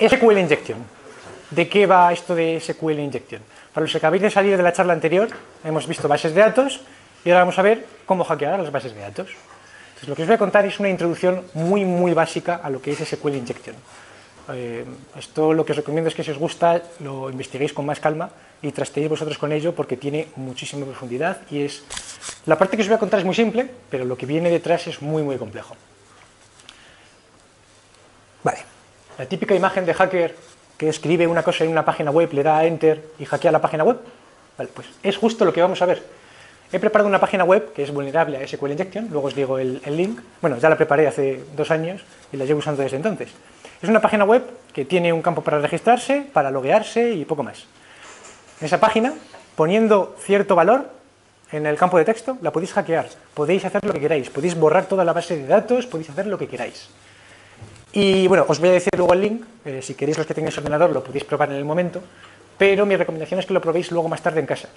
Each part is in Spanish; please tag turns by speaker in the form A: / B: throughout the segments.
A: SQL Injection. ¿De qué va esto de SQL Injection? Para los que acabáis de salir de la charla anterior, hemos visto bases de datos y ahora vamos a ver cómo hackear las bases de datos. Entonces, lo que os voy a contar es una introducción muy, muy básica a lo que es SQL Injection. Eh, esto lo que os recomiendo es que si os gusta lo investiguéis con más calma y trasteéis vosotros con ello porque tiene muchísima profundidad y es... La parte que os voy a contar es muy simple, pero lo que viene detrás es muy, muy complejo. Vale, la típica imagen de hacker que escribe una cosa en una página web, le da a enter y hackea la página web. Pues es justo lo que vamos a ver. He preparado una página web que es vulnerable a SQL Injection, luego os digo el, el link. Bueno, ya la preparé hace dos años y la llevo usando desde entonces. Es una página web que tiene un campo para registrarse, para loguearse y poco más. En esa página, poniendo cierto valor en el campo de texto, la podéis hackear. Podéis hacer lo que queráis. Podéis borrar toda la base de datos, podéis hacer lo que queráis. Y bueno, os voy a decir luego el link. eh, si queréis los que tengáis ordenador lo podéis probar en el momento. Pero mi recomendación es que lo probéis luego más tarde en casa.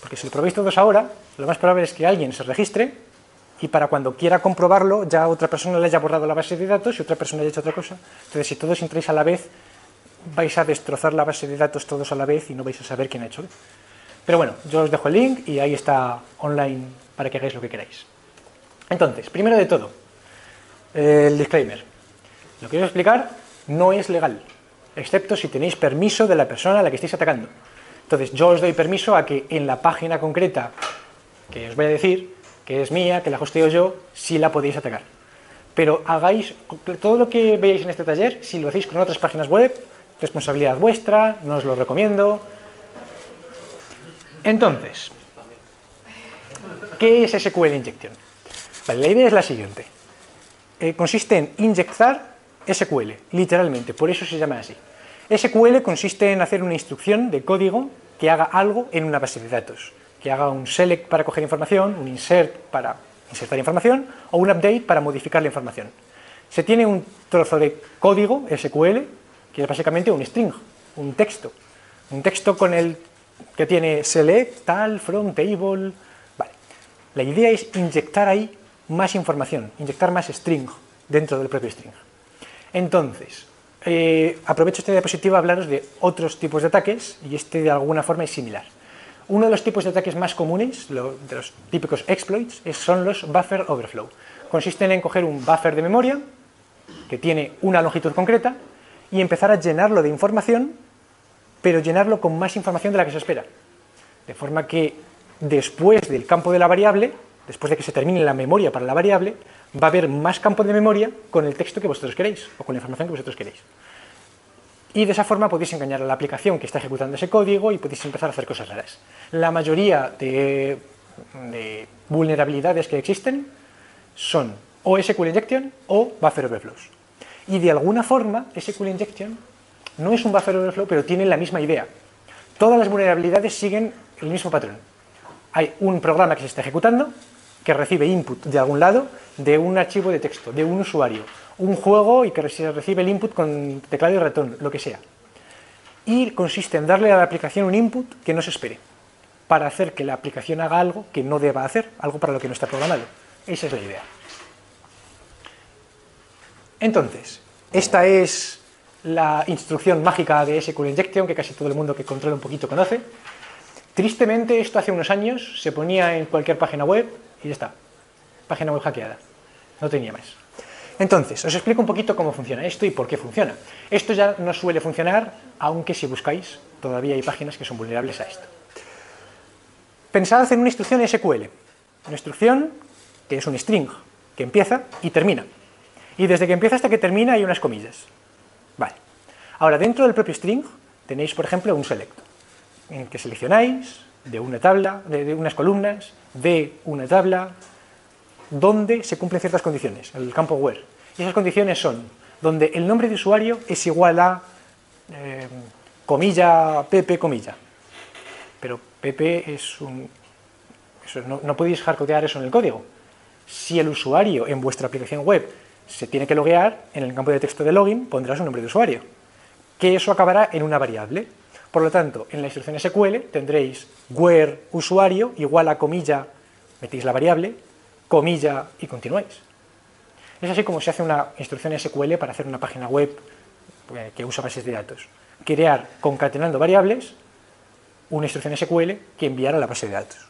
A: Porque si lo probéis todos ahora, lo más probable es que alguien se registre y para cuando quiera comprobarlo ya otra persona le haya borrado la base de datos y otra persona haya hecho otra cosa. Entonces, si todos entráis a la vez, vais a destrozar la base de datos todos a la vez y no vais a saber quién ha hecho. Pero bueno, yo os dejo el link y ahí está online para que hagáis lo que queráis. Entonces, primero de todo, el disclaimer. Lo que voy a explicar no es legal, excepto si tenéis permiso de la persona a la que estáis atacando. Entonces, yo os doy permiso a que en la página concreta que os voy a decir, que es mía, que la hosteo yo, sí la podéis atacar. Pero hagáis todo lo que veáis en este taller, si lo hacéis con otras páginas web, responsabilidad vuestra, no os lo recomiendo. Entonces, ¿qué es SQL Injection? Vale, la idea es la siguiente. Eh, consiste en inyectar SQL, literalmente, por eso se llama así. SQL consiste en hacer una instrucción de código que haga algo en una base de datos, que haga un select para coger información, un insert para insertar información o un update para modificar la información. Se tiene un trozo de código SQL que es básicamente un string, un texto, un texto con el que tiene select, tal, from, table, vale. La idea es inyectar ahí más información, inyectar más string dentro del propio string. Entonces, eh, aprovecho esta diapositiva a hablaros de otros tipos de ataques y este de alguna forma es similar. Uno de los tipos de ataques más comunes, de los típicos exploits, es, son los buffer overflow. Consisten en coger un buffer de memoria que tiene una longitud concreta y empezar a llenarlo de información, pero llenarlo con más información de la que se espera. De forma que después del campo de la variable, después de que se termine la memoria para la variable, va a haber más campo de memoria con el texto que vosotros queréis o con la información que vosotros queréis. Y de esa forma podéis engañar a la aplicación que está ejecutando ese código y podéis empezar a hacer cosas raras. La mayoría de, de vulnerabilidades que existen son o SQL Injection o Buffer Overflows. Y de alguna forma SQL Injection no es un Buffer Overflow, pero tiene la misma idea. Todas las vulnerabilidades siguen el mismo patrón. Hay un programa que se está ejecutando, que recibe input de algún lado, de un archivo de texto, de un usuario, un juego y que recibe el input con teclado y ratón, lo que sea. Y consiste en darle a la aplicación un input que no se espere, para hacer que la aplicación haga algo que no deba hacer, algo para lo que no está programado. Esa es la idea. Entonces, esta es la instrucción mágica de SQL Injection que casi todo el mundo que controla un poquito conoce. Tristemente, esto hace unos años se ponía en cualquier página web y ya está. Página web hackeada. No tenía más. Entonces, os explico un poquito cómo funciona esto y por qué funciona. Esto ya no suele funcionar, aunque si buscáis, todavía hay páginas que son vulnerables a esto. Pensad en una instrucción SQL. Una instrucción que es un string, que empieza y termina. Y desde que empieza hasta que termina hay unas comillas. Vale. Ahora, dentro del propio string tenéis, por ejemplo, un select, en que seleccionáis de una tabla, de, unas columnas, de una tabla, donde se cumplen ciertas condiciones, el campo where. Y esas condiciones son donde el nombre de usuario es igual a eh, comilla pp comilla. Pero pp es un... Eso, no, no podéis hardcodear eso en el código. Si el usuario en vuestra aplicación web se tiene que loguear, en el campo de texto de login pondrá su nombre de usuario, que eso acabará en una variable. Por lo tanto, en la instrucción SQL tendréis where usuario igual a comilla, metéis la variable, comilla y continuáis. Es así como se hace una instrucción SQL para hacer una página web eh, que usa bases de datos. Crear, concatenando variables, una instrucción SQL que enviar a la base de datos.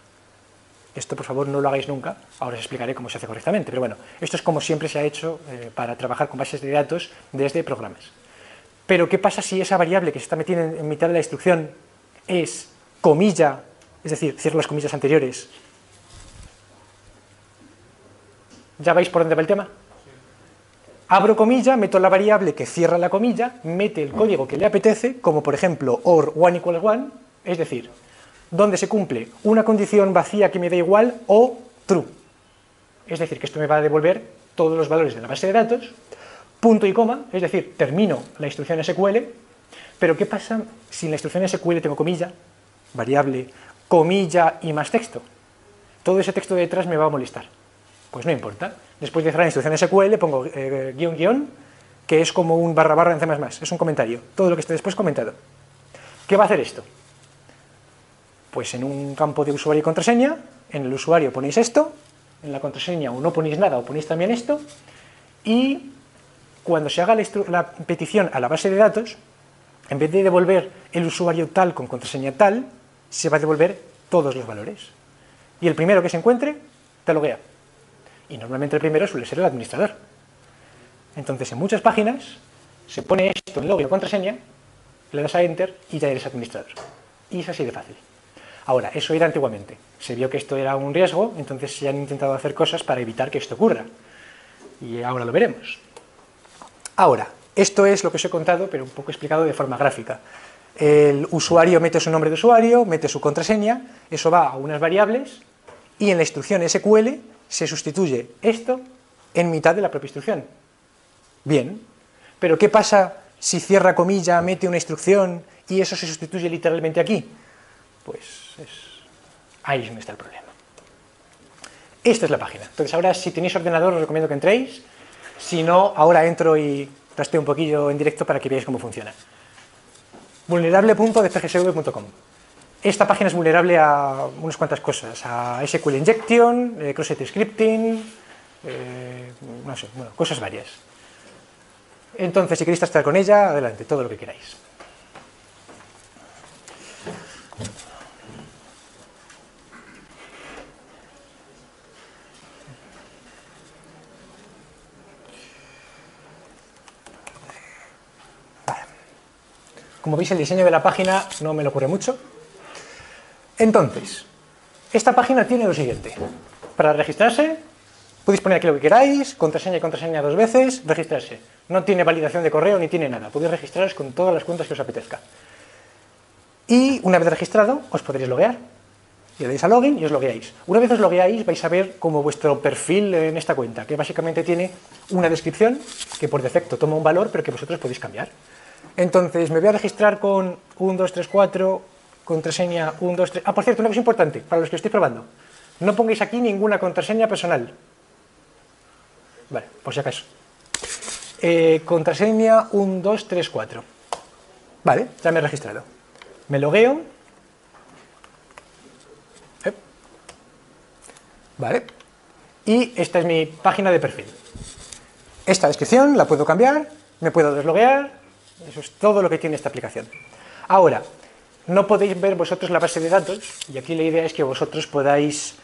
A: Esto, por favor, no lo hagáis nunca. Ahora os explicaré cómo se hace correctamente. Pero bueno, esto es como siempre se ha hecho eh, para trabajar con bases de datos desde programas. Pero, ¿qué pasa si esa variable que se está metiendo en, mitad de la instrucción es comilla, es decir, cierro las comillas anteriores? ¿Ya vais por dónde va el tema? Abro comilla, meto la variable que cierra la comilla, mete el código que le apetece, como por ejemplo or one equals one, es decir, donde se cumple una condición vacía que me da igual o true. Es decir, que esto me va a devolver todos los valores de la base de datos, punto y coma, es decir, termino la instrucción SQL, pero ¿qué pasa si en la instrucción SQL tengo comilla, variable, comilla y más texto? Todo ese texto detrás me va a molestar. Pues no importa. Después de cerrar la instrucción SQL pongo eh, guion guion, que es como un barra barra en C++, es un comentario. Todo lo que esté después comentado. ¿Qué va a hacer esto? Pues en un campo de usuario y contraseña, en el usuario ponéis esto, en la contraseña o no ponéis nada o ponéis también esto, y cuando se haga la, petición a la base de datos, en vez de devolver el usuario tal con contraseña tal, se va a devolver todos los valores. Y el primero que se encuentre, te loguea. Y normalmente el primero suele ser el administrador. Entonces, en muchas páginas se pone esto en login o contraseña, le das a Enter y ya eres administrador. Y es así de fácil. Ahora, eso era antiguamente. Se vio que esto era un riesgo, entonces se han intentado hacer cosas para evitar que esto ocurra. Y ahora lo veremos. Ahora, esto es lo que os he contado, pero un poco explicado de forma gráfica. El usuario mete su nombre de usuario, mete su contraseña, eso va a unas variables, y en la instrucción SQL se sustituye esto en mitad de la propia instrucción. Bien, pero ¿qué pasa si cierra comilla, mete una instrucción y eso se sustituye literalmente aquí? Pues es... ahí es donde está el problema. Esta es la página. Entonces ahora si tenéis ordenador os recomiendo que entréis, si no, ahora entro y trasteo un poquillo en directo para que veáis cómo funciona. vulnerable.dpgsv.com Esta página es vulnerable a unas cuantas cosas, a SQL Injection, eh, Cross-Site Scripting, eh, no sé, bueno, cosas varias. Entonces, si queréis trastear con ella, adelante, todo lo que queráis. Como veis, el diseño de la página no me lo ocurre mucho. Entonces, esta página tiene lo siguiente. Para registrarse, podéis poner aquí lo que queráis, contraseña y contraseña dos veces, registrarse. No tiene validación de correo ni tiene nada. Podéis registraros con todas las cuentas que os apetezca. Y una vez registrado, os podréis loguear. Le dais a login y os logueáis. Una vez os logueáis, vais a ver como vuestro perfil en esta cuenta, que básicamente tiene una descripción que por defecto toma un valor, pero que vosotros podéis cambiar. Entonces, me voy a registrar con 1, 2, 3, 4, contraseña 1, 2, 3... Ah, por cierto, una cosa importante, para los que estéis probando. No pongáis aquí ninguna contraseña personal. Vale, por si acaso. Eh, contraseña 1, 2, 3, 4. Vale, ya me he registrado. Me logueo. Eh. Vale. Y esta es mi página de perfil. Esta descripción la puedo cambiar, me puedo desloguear, eso es todo lo que tiene esta aplicación. Ahora, no podéis ver vosotros la base de datos, y aquí la idea es que vosotros podáis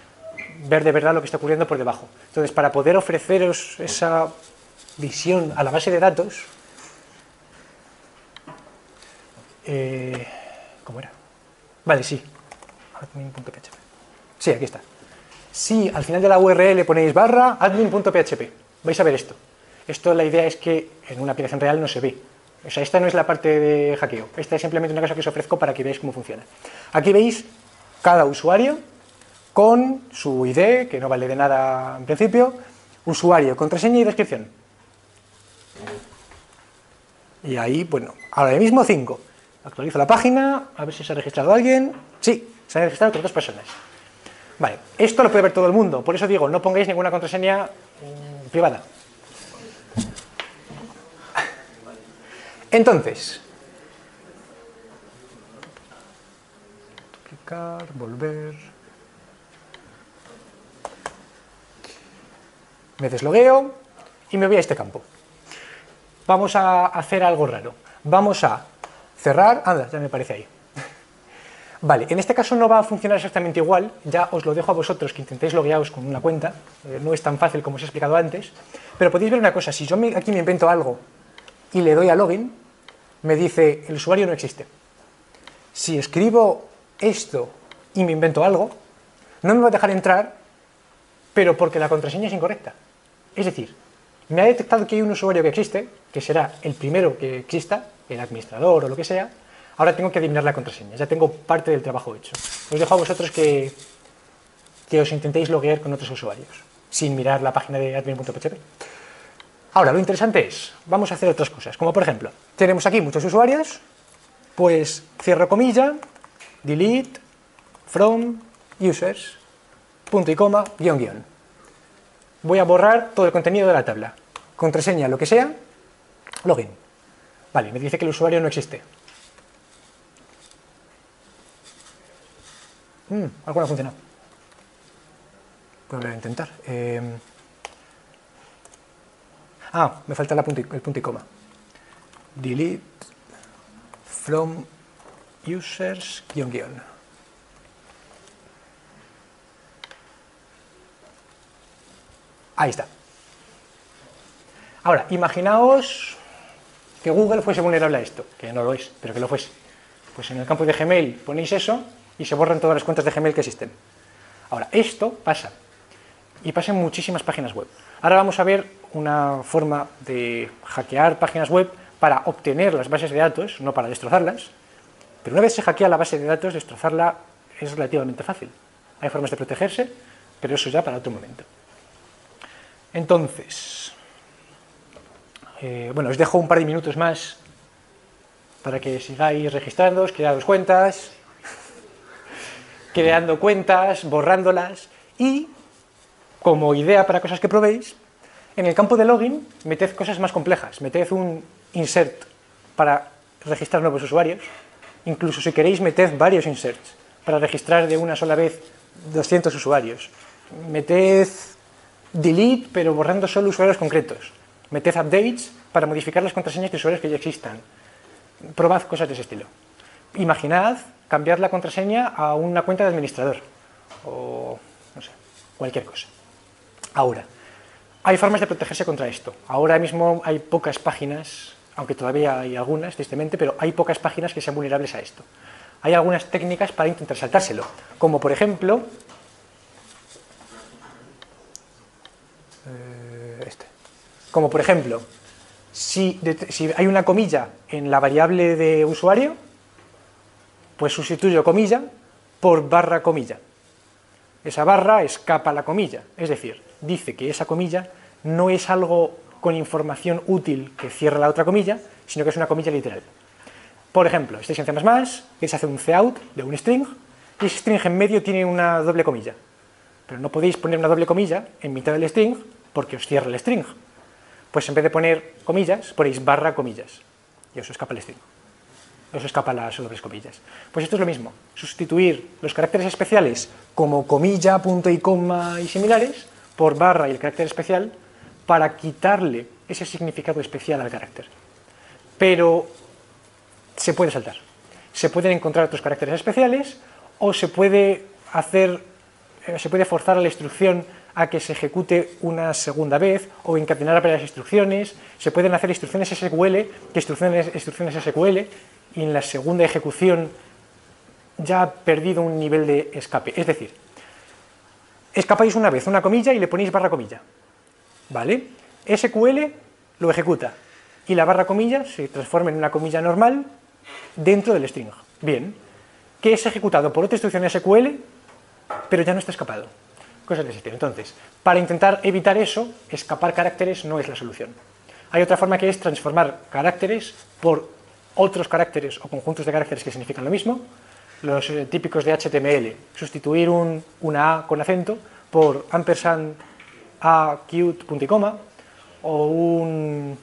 A: ver de verdad lo que está ocurriendo por debajo. Entonces, para poder ofreceros esa visión a la base de datos, eh, ¿cómo era? Vale, sí. admin.php. Sí, aquí está. Si al final de la URL ponéis barra admin.php, vais a ver esto. Esto la idea es que en una aplicación real no se ve, esta no es la parte de hackeo, esta es simplemente una cosa que os ofrezco para que veáis cómo funciona. Aquí veis cada usuario con su ID, que no vale de nada en principio, usuario, contraseña y descripción. Y ahí, bueno, ahora mismo 5. Actualizo la página, a ver si se ha registrado alguien. Sí, se han registrado otras dos personas. Vale, esto lo puede ver todo el mundo, por eso digo, no pongáis ninguna contraseña mm, privada. Entonces, duplicar, volver. Me deslogueo y me voy a este campo. vamos a hacer algo raro. Vamos a cerrar, anda, ya me parece ahí. Vale, en este caso no va a funcionar exactamente igual, ya os lo dejo a vosotros que intentéis loguearos con una cuenta, eh, no es tan fácil como os he explicado antes, pero podéis ver una cosa, si yo aquí me invento algo y le doy a login, me dice el usuario no existe. Si escribo esto y me invento algo, no me va a dejar entrar, pero porque la contraseña es incorrecta. Es decir, me ha detectado que hay un usuario que existe, que será el primero que exista, el administrador o lo que sea, ahora tengo que adivinar la contraseña, ya tengo parte del trabajo hecho. Os dejo a vosotros que, que os intentéis loguear con otros usuarios, sin mirar la página de admin.php. Ahora, lo interesante es, vamos a hacer otras cosas, como por ejemplo, tenemos aquí muchos usuarios, pues cierro comilla, delete, from, users, punto y coma, guion guion. Voy a borrar todo el contenido de la tabla, contraseña, lo que sea, login. Vale, me dice que el usuario no existe. Mm, algo no ha funcionado. Voy a a intentar. Eh, Ah, me falta el punto y coma. Delete from users guion. Ahí está. Ahora, imaginaos que Google fuese vulnerable a esto, que no lo es, pero que lo fuese. Pues en el campo de Gmail ponéis eso y se borran todas las cuentas de Gmail que existen. Ahora, esto pasa, y pasa en muchísimas páginas web. Ahora vamos a ver una forma de hackear páginas web para obtener las bases de datos, no para destrozarlas, pero una vez se hackea la base de datos, destrozarla es relativamente fácil. Hay formas de protegerse, pero eso ya para otro momento. Entonces, eh, bueno, os dejo un par de minutos más para que sigáis registrando, creando cuentas, creando cuentas, borrándolas y como idea para cosas que probéis, en el campo de login meted cosas más complejas, meted un insert para registrar nuevos usuarios, incluso si queréis meted varios inserts para registrar de una sola vez 200 usuarios, meted delete pero borrando solo usuarios concretos, meted updates para modificar las contraseñas de usuarios que ya existan, probad cosas de ese estilo. Imaginad cambiar la contraseña a una cuenta de administrador o no sé, cualquier cosa. Ahora, hay formas de protegerse contra esto. Ahora mismo hay pocas páginas, aunque todavía hay algunas, tristemente, pero hay pocas páginas que sean vulnerables a esto. Hay algunas técnicas para intentar saltárselo, como por ejemplo... Eh, este. Como por ejemplo, si, si hay una comilla en la variable de usuario, pues sustituyo comilla por barra comilla. Esa barra escapa la comilla, es decir, dice que esa comilla no es algo con información útil que cierra la otra comilla, sino que es una comilla literal. Por ejemplo, estáis en C++, queréis hacer un cout de un string, y ese string en medio tiene una doble comilla. Pero no podéis poner una doble comilla en mitad del string porque os cierra el string. Pues en vez de poner comillas, ponéis barra comillas, y os escapa el string. Os escapa las dobles comillas. Pues esto es lo mismo, sustituir los caracteres especiales como comilla, punto y coma y similares por barra y el carácter especial para quitarle ese significado especial al carácter. Pero se puede saltar. Se pueden encontrar otros caracteres especiales o se puede hacer, eh, se puede forzar a la instrucción a que se ejecute una segunda vez o encadenar varias instrucciones. Se pueden hacer instrucciones SQL, que instrucciones, instrucciones SQL, y en la segunda ejecución ya ha perdido un nivel de escape. Es decir, escapáis una vez una comilla y le ponéis barra comilla. ¿Vale? SQL lo ejecuta y la barra comilla se transforma en una comilla normal dentro del string. Bien, que es ejecutado por otra instrucción SQL, pero ya no está escapado. Cosas de ese. Entonces, para intentar evitar eso, escapar caracteres no es la solución. Hay otra forma que es transformar caracteres por otros caracteres o conjuntos de caracteres que significan lo mismo, los eh, típicos de HTML, sustituir un, una A con acento por ampersand a cute punto y coma, o un,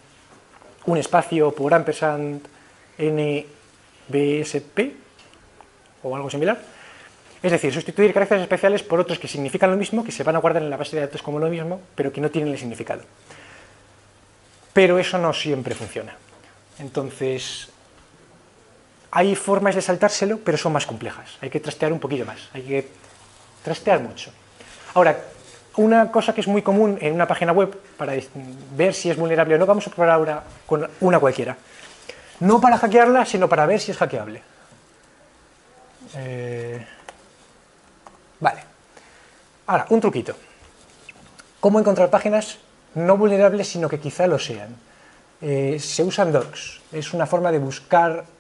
A: un espacio por ampersand nbsp, o algo similar. Es decir, sustituir caracteres especiales por otros que significan lo mismo, que se van a guardar en la base de datos como lo mismo, pero que no tienen el significado. pero eso no siempre funciona. Entonces, hay formas de saltárselo, pero son más complejas. Hay que trastear un poquito más, hay que trastear mucho. Ahora, una cosa que es muy común en una página web para ver si es vulnerable o no, vamos a probar ahora con una cualquiera. No para hackearla, sino para ver si es hackeable. Eh, vale. Ahora, un truquito. ¿Cómo encontrar páginas no vulnerables, sino que quizá lo sean? Eh, se usan docs. Es una forma de buscar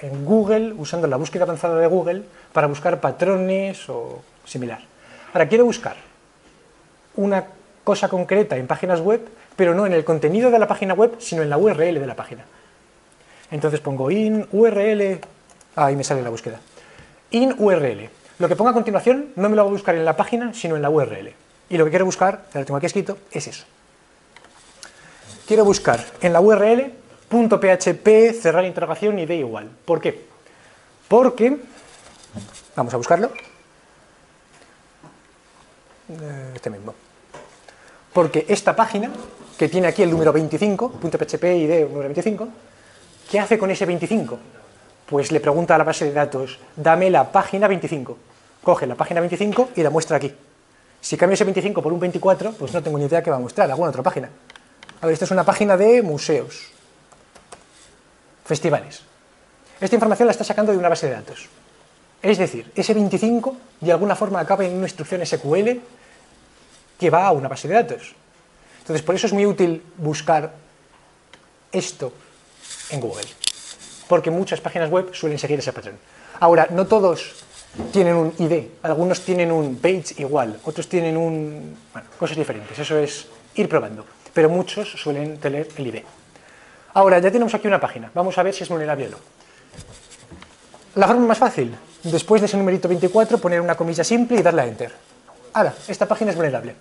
A: en Google, usando la búsqueda avanzada de Google, para buscar patrones o similar. Ahora, quiero buscar una cosa concreta en páginas web, pero no en el contenido de la página web, sino en la URL de la página. Entonces pongo in URL, ahí me sale la búsqueda. In URL. Lo que ponga a continuación no me lo voy a buscar en la página, sino en la URL. Y lo que quiero buscar, ya lo tengo aquí escrito, es eso. Quiero buscar en la URL .php, cerrar interrogación y de igual. ¿Por qué? Porque, vamos a buscarlo, eh, este mismo. Porque esta página, que tiene aquí el número 25, .php y de número 25, ¿qué hace con ese 25? Pues le pregunta a la base de datos, dame la página 25. Coge la página 25 y la muestra aquí. Si cambio ese 25 por un 24, pues no tengo ni idea qué va a mostrar, alguna otra página. A ver, esta es una página de museos festivales. Esta información la está sacando de una base de datos. Es decir, ese 25 de alguna forma acaba en una instrucción SQL que va a una base de datos. Entonces, por eso es muy útil buscar esto en Google, porque muchas páginas web suelen seguir ese patrón. Ahora, no todos tienen un ID, algunos tienen un page igual, otros tienen un... bueno, cosas diferentes, eso es ir probando, pero muchos suelen tener el ID. Ahora, ya tenemos aquí una página. Vamos a ver si es vulnerable o no. La forma más fácil, después de ese numerito 24, poner una comilla simple y darle a Enter. Ahora, esta página es vulnerable.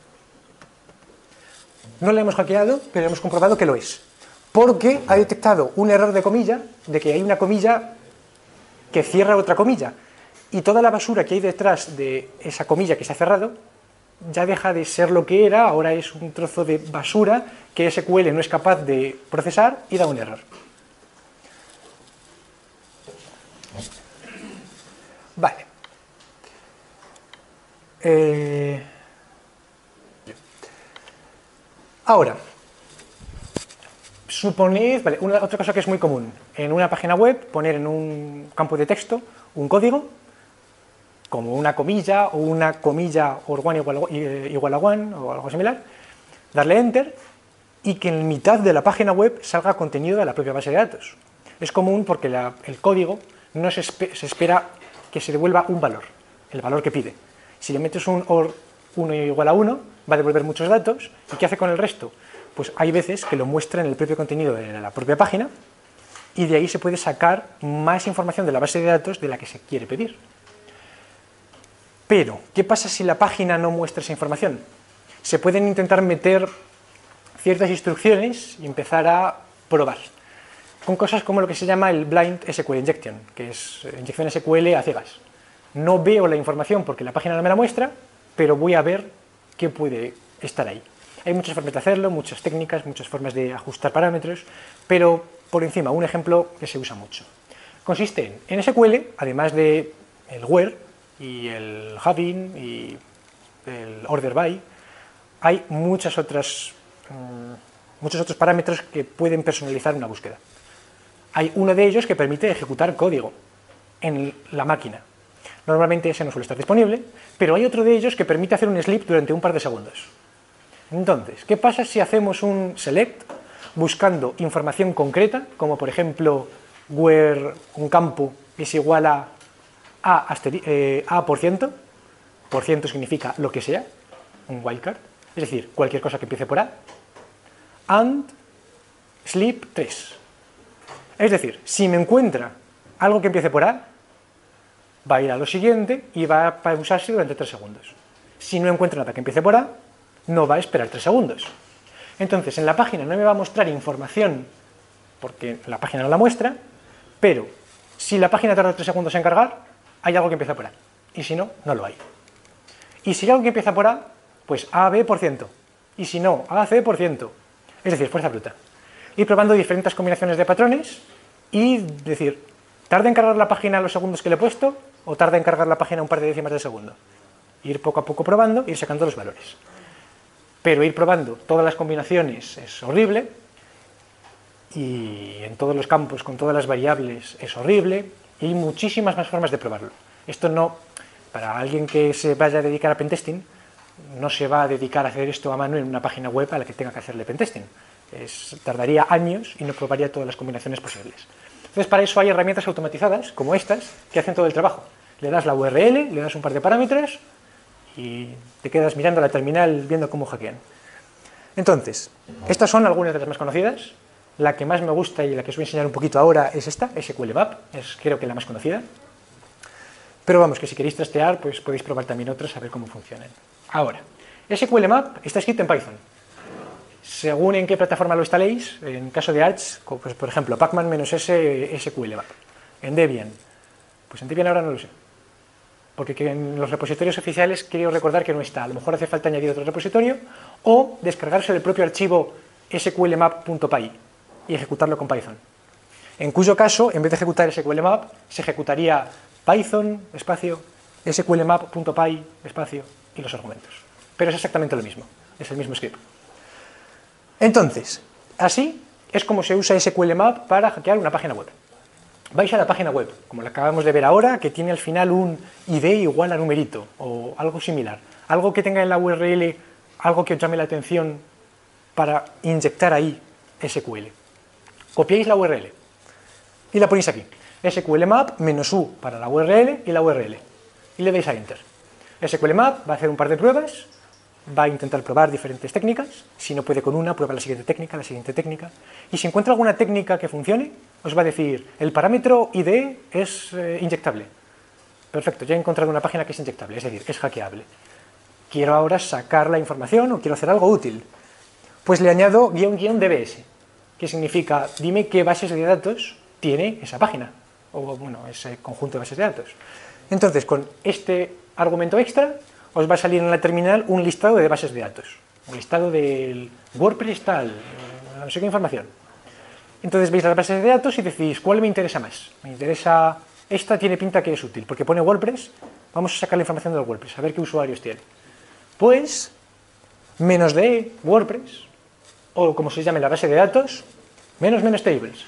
A: No la hemos hackeado, pero hemos comprobado que lo es. Porque ha detectado un error de comilla, de que hay una comilla que cierra otra comilla. Y toda la basura que hay detrás de esa comilla que se ha cerrado ya deja de ser lo que era, ahora es un trozo de basura que SQL no es capaz de procesar y da un error. Vale. Eh, ahora, suponed, vale, una, otra cosa que es muy común, en una página web poner en un campo de texto un código como una comilla o una comilla or one igual, a one o algo similar, darle enter y que en mitad de la página web salga contenido de la propia base de datos. Es común porque el código no se, espera que se devuelva un valor, el valor que pide. Si le metes un or 1 igual a 1, va a devolver muchos datos. ¿Y qué hace con el resto? Pues hay veces que lo muestra en el propio contenido de la propia página y de ahí se puede sacar más información de la base de datos de la que se quiere pedir. Pero, ¿qué pasa si la página no muestra esa información? Se pueden intentar meter ciertas instrucciones y empezar a probar con cosas como lo que se llama el Blind SQL Injection, que es eh, inyección SQL a ciegas. No veo la información porque la página no me la muestra, pero voy a ver qué puede estar ahí. Hay muchas formas de hacerlo, muchas técnicas, muchas formas de ajustar parámetros, pero por encima, un ejemplo que se usa mucho. Consiste en, SQL, además de el where, y el having y el order by, hay muchas otras, mm, muchos otros parámetros que pueden personalizar una búsqueda. Hay uno de ellos que permite ejecutar código en la máquina. Normalmente ese no suele estar disponible, pero hay otro de ellos que permite hacer un sleep durante un par de segundos. Entonces, ¿qué pasa si hacemos un select buscando información concreta, como por ejemplo, where un campo es igual a a, eh, a por ciento, por ciento significa lo que sea, un wildcard, es decir, cualquier cosa que empiece por A, and sleep 3. Es decir, si me encuentra algo que empiece por A, va a ir a lo siguiente y va a pausarse durante 3 segundos. Si no encuentra nada que empiece por A, no va a esperar 3 segundos. Entonces, en la página no me va a mostrar información, porque la página no la muestra, pero si la página tarda 3 segundos en cargar, hay algo que empieza por A. Y si no, no lo hay. Y si hay algo que empieza por A, pues AB por ciento. Y si no, AC por ciento. Es decir, fuerza bruta. ir probando diferentes combinaciones de patrones y decir, ¿tarda en cargar la página los segundos que le he puesto o tarda en cargar la página un par de décimas de segundo? Ir poco a poco probando, ir sacando los valores. Pero ir probando todas las combinaciones es horrible y en todos los campos con todas las variables es horrible y hay muchísimas más formas de probarlo. Esto no, para alguien que se vaya a dedicar a pentesting, no se va a dedicar a hacer esto a mano en una página web a la que tenga que hacerle pentesting. Es, tardaría años y no probaría todas las combinaciones posibles. Entonces, para eso hay herramientas automatizadas, como estas, que hacen todo el trabajo. Le das la URL, le das un par de parámetros y te quedas mirando la terminal viendo cómo hackean. Entonces, estas son algunas de las más conocidas. La que más me gusta y la que os voy a enseñar un poquito ahora es esta, SQL Map, es creo que la más conocida. Pero vamos, que si queréis trastear, pues podéis probar también otras a ver cómo funcionan. Ahora, SQL Map está escrito en Python. Según en qué plataforma lo instaléis, en caso de Arch, pues por ejemplo, pacman-s SQL Map. En Debian, pues en Debian ahora no lo sé. Porque en los repositorios oficiales quiero recordar que no está. A lo mejor hace falta añadir otro repositorio o descargarse el propio archivo sqlmap.py y ejecutarlo con Python. En cuyo caso, en vez de ejecutar sqlmap, se ejecutaría python, espacio, sqlmap.py, espacio, y los argumentos. Pero es exactamente lo mismo, es el mismo script. Entonces, así es como se usa sqlmap para hackear una página web. Vais a la página web, como la acabamos de ver ahora, que tiene al final un id igual a numerito, o algo similar. Algo que tenga en la URL, algo que os llame la atención para inyectar ahí SQL copiáis la URL y la ponéis aquí. SQLMap U para la URL y la URL. Y le dais a Enter. SQLMap va a hacer un par de pruebas, va a intentar probar diferentes técnicas. Si no puede con una, prueba la siguiente técnica, la siguiente técnica. Y si encuentra alguna técnica que funcione, os va a decir, el parámetro ID es eh, inyectable. Perfecto, ya he encontrado una página que es inyectable, es decir, es hackeable. Quiero ahora sacar la información o quiero hacer algo útil. Pues le añado guion guion DBS que significa dime qué bases de datos tiene esa página, o bueno, ese conjunto de bases de datos. Entonces, con este argumento extra, os va a salir en la terminal un listado de bases de datos, un listado del WordPress tal, no sé qué información. Entonces veis las bases de datos y decís, ¿cuál me interesa más? Me interesa, esta tiene pinta que es útil, porque pone WordPress, vamos a sacar la información del WordPress, a ver qué usuarios tiene. Pues, menos de WordPress, o como se llame la base de datos, menos menos tables.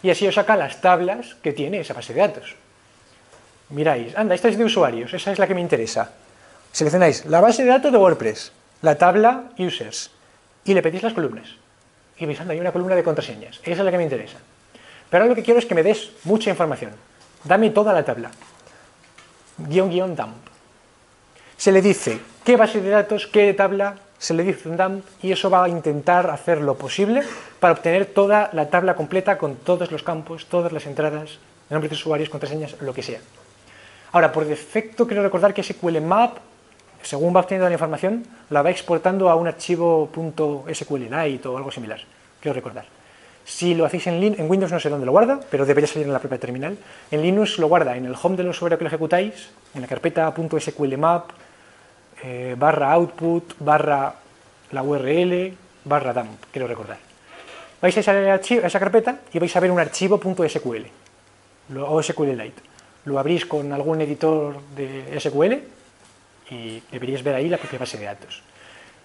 A: Y así os saca las tablas que tiene esa base de datos. Miráis, anda, esta es de usuarios, esa es la que me interesa. Seleccionáis la base de datos de WordPress, la tabla users, y le pedís las columnas. Y veis, anda, hay una columna de contraseñas, esa es la que me interesa. Pero ahora lo que quiero es que me des mucha información. Dame toda la tabla. Guión, guion, dump. Se le dice qué base de datos, qué tabla, se le dice un dump y eso va a intentar hacer lo posible para obtener toda la tabla completa con todos los campos, todas las entradas, nombres de usuarios, contraseñas, lo que sea. Ahora, por defecto, quiero recordar que SQL Map, según va obteniendo la información, la va exportando a un archivo .sqlite o algo similar. Quiero recordar. Si lo hacéis en, en, Windows no sé dónde lo guarda, pero debería salir en la propia terminal. En Linux lo guarda en el home del usuario que lo ejecutáis, en la carpeta .sqlmap eh, barra output, barra la URL, barra dump, quiero recordar. Vais a esa, a esa carpeta y vais a ver un archivo .sql o SQLite. Lo abrís con algún editor de SQL y deberíais ver ahí la propia base de datos.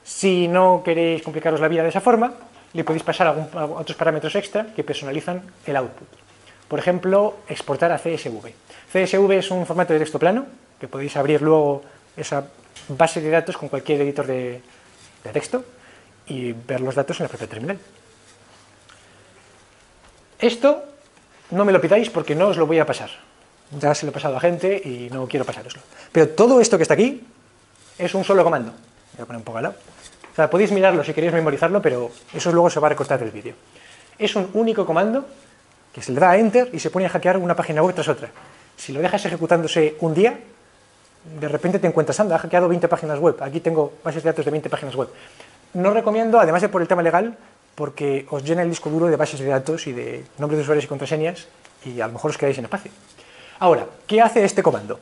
A: Si no queréis complicaros la vida de esa forma, le podéis pasar algún, otros parámetros extra que personalizan el output. Por ejemplo, exportar a CSV. CSV es un formato de texto plano que podéis abrir luego esa base de datos con cualquier editor de, texto y ver los datos en la propia terminal. Esto no me lo pidáis porque no os lo voy a pasar. Ya se lo he pasado a gente y no quiero pasároslo. Pero todo esto que está aquí es un solo comando. Voy a poner un poco al lado. O sea, podéis mirarlo si queréis memorizarlo, pero eso luego se va a recortar del vídeo. Es un único comando que se le da a Enter y se pone a hackear una página web tras otra. Si lo dejas ejecutándose un día, de repente te encuentras, anda, ha hackeado 20 páginas web, aquí tengo bases de datos de 20 páginas web. No recomiendo, además de por el tema legal, porque os llena el disco duro de bases de datos y de nombres de usuarios y contraseñas y a lo mejor os quedáis sin espacio. Ahora, ¿qué hace este comando?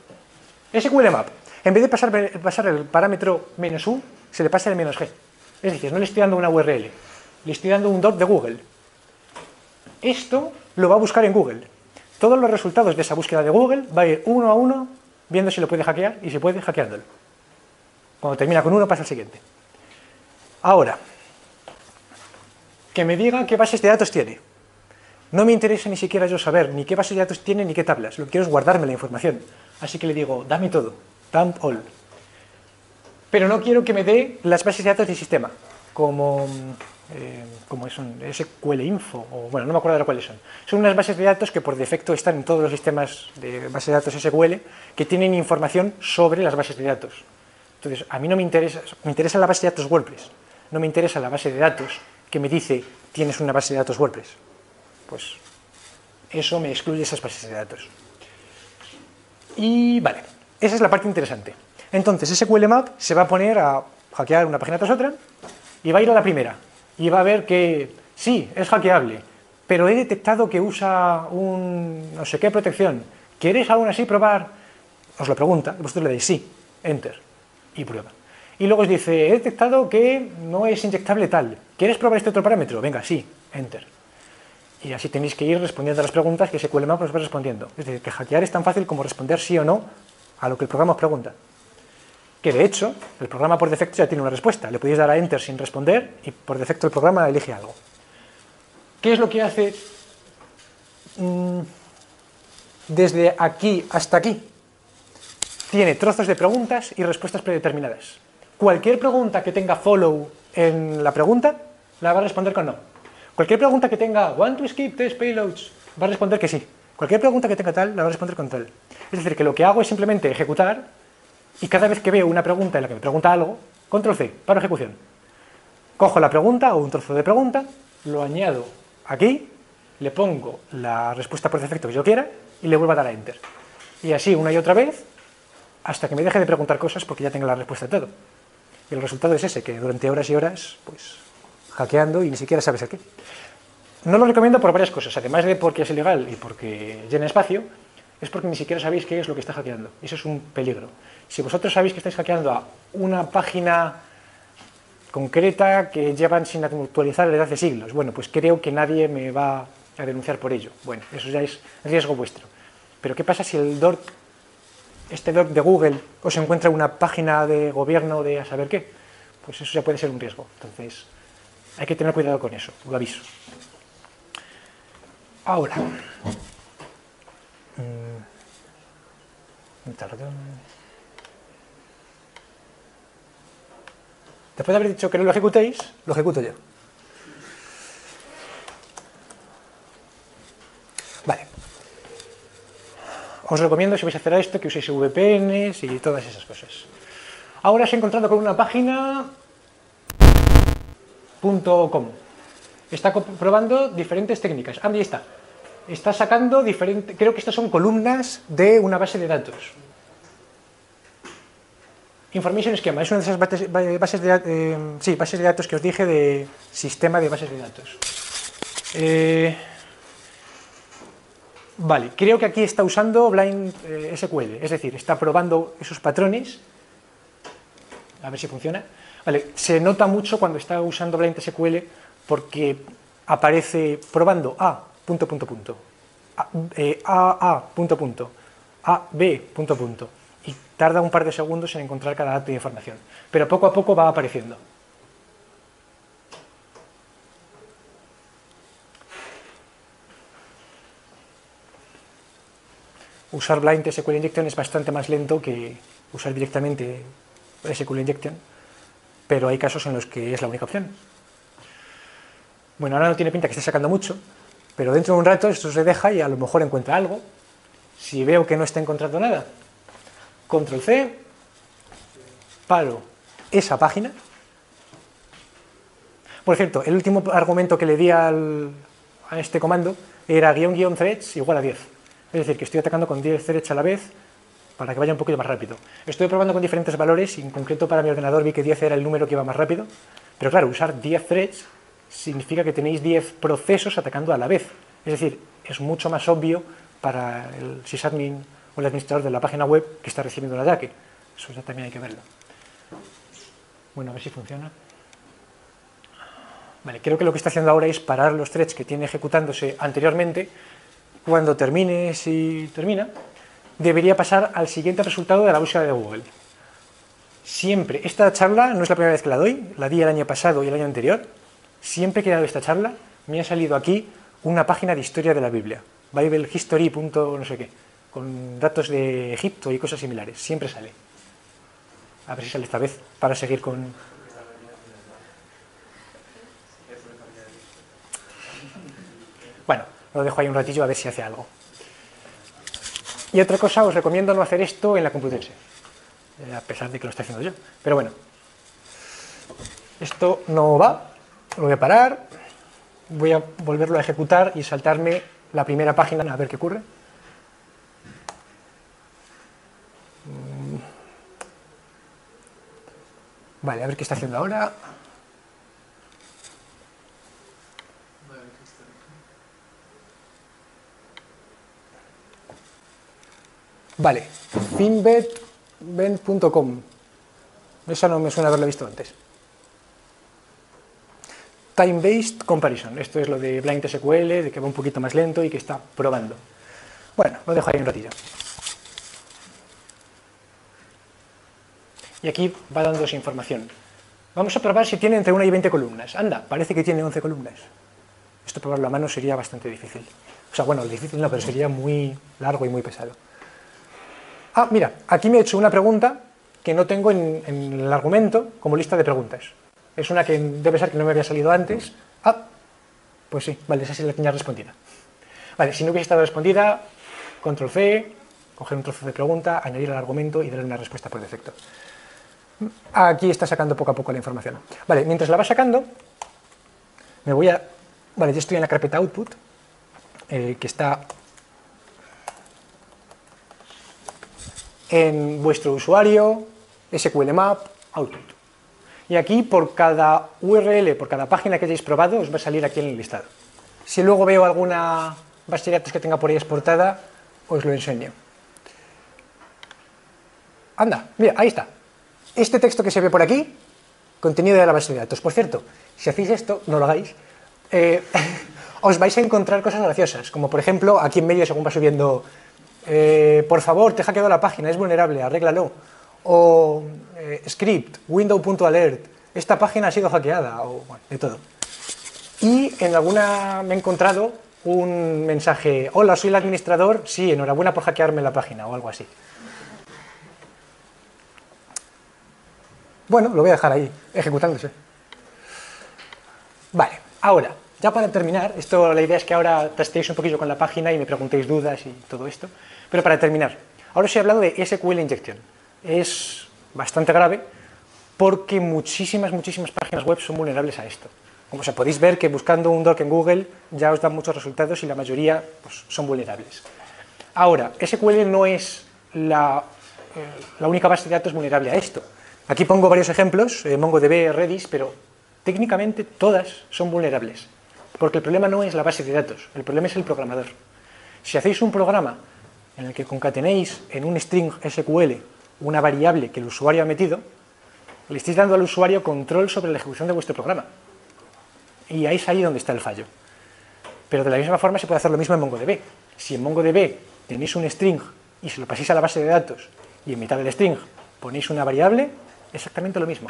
A: SQLMap, en vez de pasar, pasar el parámetro menos "-u", se le pasa el "-g". Es decir, no le estoy dando una URL, le estoy dando un dot de Google. Esto lo va a buscar en Google. Todos los resultados de esa búsqueda de Google va a ir uno a uno viendo si lo puede hackear y si puede hackeándolo. Cuando termina con uno pasa al siguiente. Ahora, que me diga qué bases de datos tiene. No me interesa ni siquiera yo saber ni qué bases de datos tiene ni qué tablas. Lo que quiero es guardarme la información. Así que le digo, dame todo, dump all. Pero no quiero que me dé las bases de datos del sistema, como, eh, como es un SQL Info, o bueno, no me acuerdo ahora cuáles son. Son unas bases de datos que por defecto están en todos los sistemas de bases de datos SQL que tienen información sobre las bases de datos. Entonces, a mí no me interesa, me interesa la base de datos WordPress, no me interesa la base de datos que me dice tienes una base de datos WordPress. Pues eso me excluye esas bases de datos. Y vale, esa es la parte interesante. Entonces, SQL Map se va a poner a hackear una página tras otra y va a ir a la primera. Y va a ver que sí, es hackeable, pero he detectado que usa un no sé qué protección. ¿Quieres aún así probar? Os lo pregunta, vosotros le dais sí, enter, y prueba. Y luego os dice, he detectado que no es inyectable tal. ¿Quieres probar este otro parámetro? Venga, sí, enter. Y así tenéis que ir respondiendo a las preguntas que SQL Map os va respondiendo. Es decir, que hackear es tan fácil como responder sí o no a lo que el programa os pregunta. Que de hecho, el programa por defecto ya tiene una respuesta. Le podéis dar a Enter sin responder y por defecto el programa elige algo. ¿Qué es lo que hace mm, desde aquí hasta aquí? Tiene trozos de preguntas y respuestas predeterminadas. Cualquier pregunta que tenga follow en la pregunta, la va a responder con no. Cualquier pregunta que tenga want to skip test payloads, va a responder que sí. Cualquier pregunta que tenga tal, la va a responder con tal. Es decir, que lo que hago es simplemente ejecutar y cada vez que veo una pregunta en la que me pregunta algo, control C, para ejecución. Cojo la pregunta o un trozo de pregunta, lo añado aquí, le pongo la respuesta por defecto que yo quiera y le vuelvo a dar a enter. Y así una y otra vez hasta que me deje de preguntar cosas porque ya tengo la respuesta de todo. Y el resultado es ese, que durante horas y horas, pues hackeando y ni siquiera sabes el qué. No lo recomiendo por varias cosas, además de porque es ilegal y porque llena espacio, es porque ni siquiera sabéis qué es lo que está hackeando. Eso es un peligro. Si vosotros sabéis que estáis hackeando a una página concreta que llevan sin actualizar desde hace siglos, bueno, pues creo que nadie me va a denunciar por ello. Bueno, eso ya es riesgo vuestro. Pero ¿qué pasa si el DORC, este DORC de Google, os encuentra una página de gobierno de a saber qué? Pues eso ya puede ser un riesgo. Entonces, hay que tener cuidado con eso, lo aviso. Ahora. Mm, Después de haber dicho que no lo ejecutéis, lo ejecuto yo. Vale. Os recomiendo, si vais a hacer esto, que uséis VPNs y todas esas cosas. Ahora os he encontrado con una página Está probando diferentes técnicas. Ah, ahí está. Está sacando diferentes... Creo que estas son columnas de una base de datos. Information Schema es una de esas bases de, eh, sí, bases de datos que os dije de sistema de bases de datos. Eh, vale, creo que aquí está usando Blind eh, SQL, es decir, está probando esos patrones. A ver si funciona. Vale, se nota mucho cuando está usando Blind SQL porque aparece probando A, punto, punto, punto, A, A, punto, punto, A, B, punto, punto. Y tarda un par de segundos en encontrar cada dato de información. Pero poco a poco va apareciendo. Usar Blind SQL Injection es bastante más lento que usar directamente SQL Injection pero hay casos en los que es la única opción. Bueno, ahora no tiene pinta que esté sacando mucho, pero dentro de un rato esto se deja y a lo mejor encuentra algo. Si veo que no está encontrando nada, control C, paro esa página. Por cierto, el último argumento que le di al, a este comando era guion guion threads igual a 10. Es decir, que estoy atacando con 10 threads a la vez para que vaya un poquito más rápido. Estoy probando con diferentes valores y en concreto para mi ordenador vi que 10 era el número que iba más rápido, pero claro, usar 10 threads significa que tenéis 10 procesos atacando a la vez. Es decir, es mucho más obvio para el sysadmin o el administrador de la página web que está recibiendo un ataque. Eso ya también hay que verlo. Bueno, a ver si funciona. Vale, creo que lo que está haciendo ahora es parar los threads que tiene ejecutándose anteriormente. Cuando termine, si termina, debería pasar al siguiente resultado de la búsqueda de Google. Siempre, esta charla no es la primera vez que la doy, la di el año pasado y el año anterior. Siempre que he dado esta charla, me ha salido aquí una página de historia de la Biblia, biblehistory. no sé qué, con datos de Egipto y cosas similares. Siempre sale. A ver si sale esta vez para seguir con... Bueno, lo dejo ahí un ratillo a ver si hace algo. Y otra cosa, os recomiendo no hacer esto en la Complutense, eh, a pesar de que lo estoy haciendo yo. Pero bueno, esto no va, lo voy a parar, voy a volverlo a ejecutar y saltarme la primera página a ver qué ocurre. Vale, a ver qué está haciendo ahora. Vale, finbet.com. Esa no me suena haberla visto antes. Time-based comparison. Esto es lo de Blind SQL, de que va un poquito más lento y que está probando. Bueno, lo dejo ahí un ratillo. Y aquí va dándos información. Vamos a probar si tiene entre 1 y 20 columnas. Anda, parece que tiene 11 columnas. Esto probarlo a mano sería bastante difícil. O sea, bueno, difícil no, pero sería muy largo y muy pesado. Ah, mira, aquí me he hecho una pregunta que no tengo en, el argumento como lista de preguntas. Es una que debe ser que no me había salido antes. Ah, pues sí, vale, esa sí la tenía respondida. Vale, si no hubiese estado respondida, control C, coger un trozo de pregunta, añadir el argumento y darle una respuesta por defecto. Aquí está sacando poco a poco la información. Vale, mientras la va sacando, me voy a... Vale, ya estoy en la carpeta output, eh, que está en vuestro usuario, SQL Map, Output. Y aquí por cada URL, por cada página que hayáis probado, os va a salir aquí en el listado. Si luego veo alguna base de datos que tenga por ahí exportada, os lo enseño. Anda, mira, ahí está. Este texto que se ve por aquí, contenido de la base de datos. Por cierto, si hacéis esto, no lo hagáis, eh, os vais a encontrar cosas graciosas, como por ejemplo, aquí en medio, según va subiendo eh, por favor, te ha hackeado la página, es vulnerable, arréglalo. O eh, script, window.alert, esta página ha sido hackeada, o bueno, de todo. Y en alguna me he encontrado un mensaje, hola, soy el administrador, sí, enhorabuena por hackearme la página, o algo así. Bueno, lo voy a dejar ahí, ejecutándose. Vale, ahora, ya para terminar, esto la idea es que ahora testéis un poquillo con la página y me preguntéis dudas y todo esto. Pero para terminar, ahora os he hablado de SQL Injection. Es bastante grave porque muchísimas, muchísimas páginas web son vulnerables a esto. Como se podéis ver que buscando un doc en Google ya os dan muchos resultados y la mayoría pues, son vulnerables. Ahora, SQL no es la, eh, la, única base de datos vulnerable a esto. Aquí pongo varios ejemplos, eh, MongoDB, Redis, pero técnicamente todas son vulnerables. Porque el problema no es la base de datos, el problema es el programador. Si hacéis un programa en el que concatenéis en un string SQL una variable que el usuario ha metido, le estáis dando al usuario control sobre la ejecución de vuestro programa. Y ahí es ahí donde está el fallo. Pero de la misma forma se puede hacer lo mismo en MongoDB. Si en MongoDB tenéis un string y se lo paséis a la base de datos y en mitad del string ponéis una variable, exactamente lo mismo.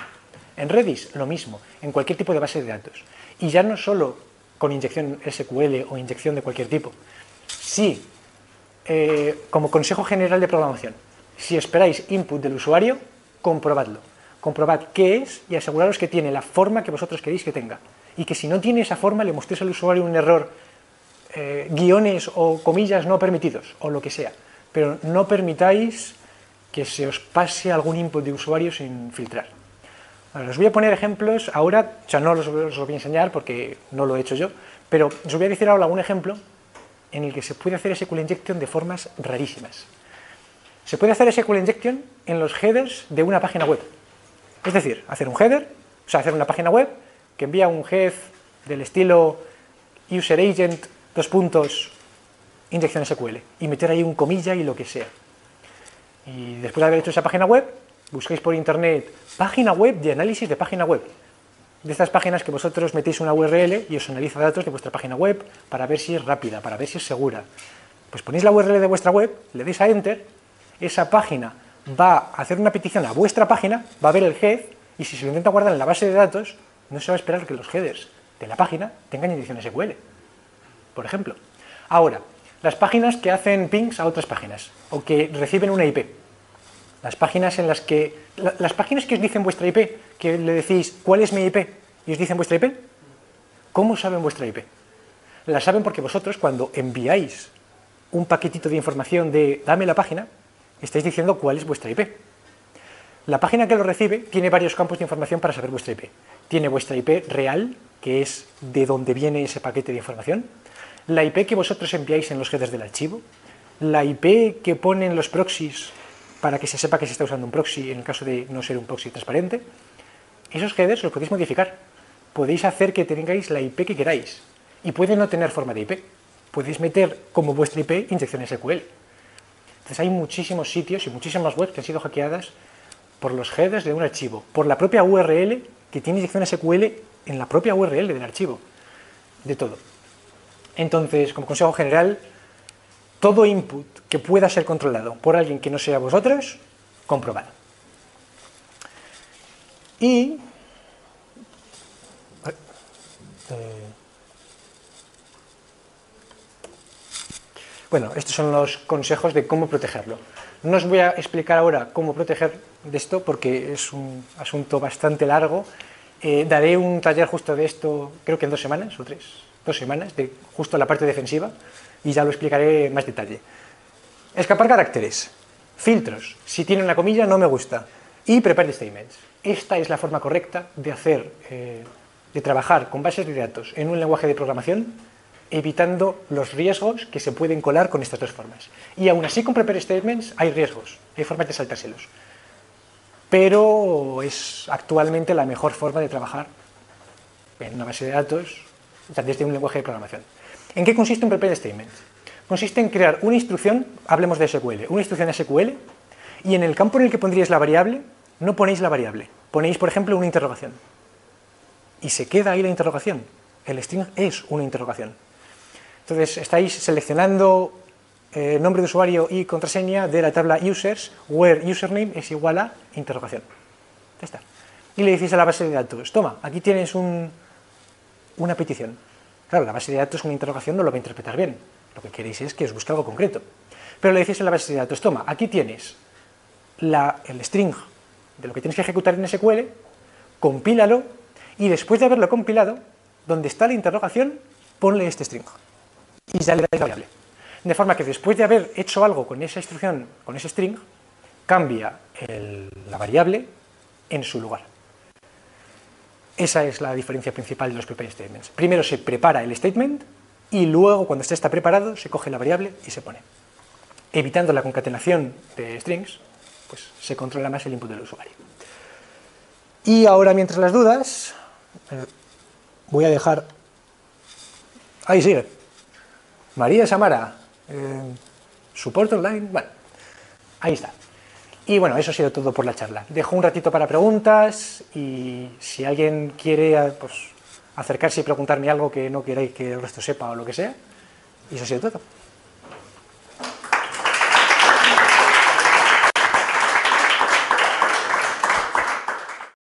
A: En Redis, lo mismo, en cualquier tipo de base de datos. Y ya no solo con inyección SQL o inyección de cualquier tipo. Si eh, como consejo general de programación, si esperáis input del usuario, comprobadlo. Comprobad qué es y aseguraros que tiene la forma que vosotros queréis que tenga. Y que si no tiene esa forma, le mostréis al usuario un error, eh, guiones o comillas no permitidos, o lo que sea. Pero no permitáis que se os pase algún input de usuario sin filtrar. os voy a poner ejemplos ahora, o sea, no los, os voy a enseñar porque no lo he hecho yo, pero os voy a decir ahora algún ejemplo en el que se puede hacer SQL Injection de formas rarísimas. Se puede hacer SQL Injection en los headers de una página web. Es decir, hacer un header, o sea, hacer una página web que envía un head del estilo user agent, dos puntos, inyección SQL, y meter ahí un comilla y lo que sea. Y después de haber hecho esa página web, busquéis por internet página web de análisis de página web. de estas páginas que vosotros metéis una URL y os analiza datos de vuestra página web para ver si es rápida, para ver si es segura. Pues ponéis la URL de vuestra web, le deis a Enter, esa página va a hacer una petición a vuestra página, va a ver el head, y si se lo intenta guardar en la base de datos, no se va a esperar que los headers de la página tengan edición SQL, por ejemplo. Ahora, las páginas que hacen pings a otras páginas, o que reciben una IP. Las páginas en las que... las páginas que os dicen vuestra IP, que le decís, ¿cuál es mi IP? Y os dicen vuestra IP, ¿cómo saben vuestra IP? La saben porque vosotros, cuando enviáis un paquetito de información de dame la página, estáis diciendo cuál es vuestra IP. La página que lo recibe tiene varios campos de información para saber vuestra IP. Tiene vuestra IP real, que es de dónde viene ese paquete de información, la IP que vosotros enviáis en los headers del archivo, la IP que ponen los proxies para que se sepa que se está usando un proxy en el caso de no ser un proxy transparente, esos headers los podéis modificar. Podéis hacer que tengáis la IP que queráis y puede no tener forma de IP. Podéis meter como vuestra IP inyección SQL. Entonces hay muchísimos sitios y muchísimas webs que han sido hackeadas por los headers de un archivo, por la propia URL que tiene inyección SQL en la propia URL del archivo, de todo. Entonces, como consejo general, todo input que pueda ser controlado por alguien que no sea vosotros, comprobado. Y... Eh, Bueno, estos son los consejos de cómo protegerlo. No os voy a explicar ahora cómo proteger de esto porque es un asunto bastante largo. Eh, daré un taller justo de esto, creo que en dos semanas o tres, dos semanas, de justo la parte defensiva y ya lo explicaré en más detalle. Escapar caracteres, filtros, si tiene una comilla no me gusta y prepare statements. Esta es la forma correcta de hacer, eh, de trabajar con bases de datos en un lenguaje de programación evitando los riesgos que se pueden colar con estas dos formas. Y aún así con prepare statements hay riesgos, hay formas de saltárselos. Pero es actualmente la mejor forma de trabajar en una base de datos desde un lenguaje de programación. ¿En qué consiste un prepare statement? Consiste en crear una instrucción, hablemos de SQL, una instrucción SQL, y en el campo en el que pondríais la variable, no ponéis la variable, ponéis, por ejemplo, una interrogación. Y se queda ahí la interrogación. El string es una interrogación. Entonces estáis seleccionando eh, nombre de usuario y contraseña de la tabla users, where username es igual a interrogación. Ya está. Y le decís a la base de datos, toma, aquí tienes una petición. Claro, la base de datos una interrogación no lo va a interpretar bien. Lo que queréis es que os busque algo concreto. Pero le decís a la base de datos, toma, aquí tienes el string de lo que tienes que ejecutar en SQL, compílalo y después de haberlo compilado, donde está la interrogación, ponle este string y ya le dais la variable. De forma que después de haber hecho algo con esa instrucción, con ese string, cambia la variable en su lugar. Esa es la diferencia principal de los prepare statements. Primero se prepara el statement y luego, cuando este está preparado, se coge la variable y se pone. Evitando la concatenación de strings, pues se controla más el input del usuario. Y ahora, mientras las dudas, eh, voy a dejar... Ahí sigue. María Samara, eh, soporte online, bueno, ahí está. Y bueno, eso ha sido todo por la charla. Dejo un ratito para preguntas y si alguien quiere pues, acercarse y preguntarme algo que no queráis que el resto sepa o lo que sea, y eso ha sido todo.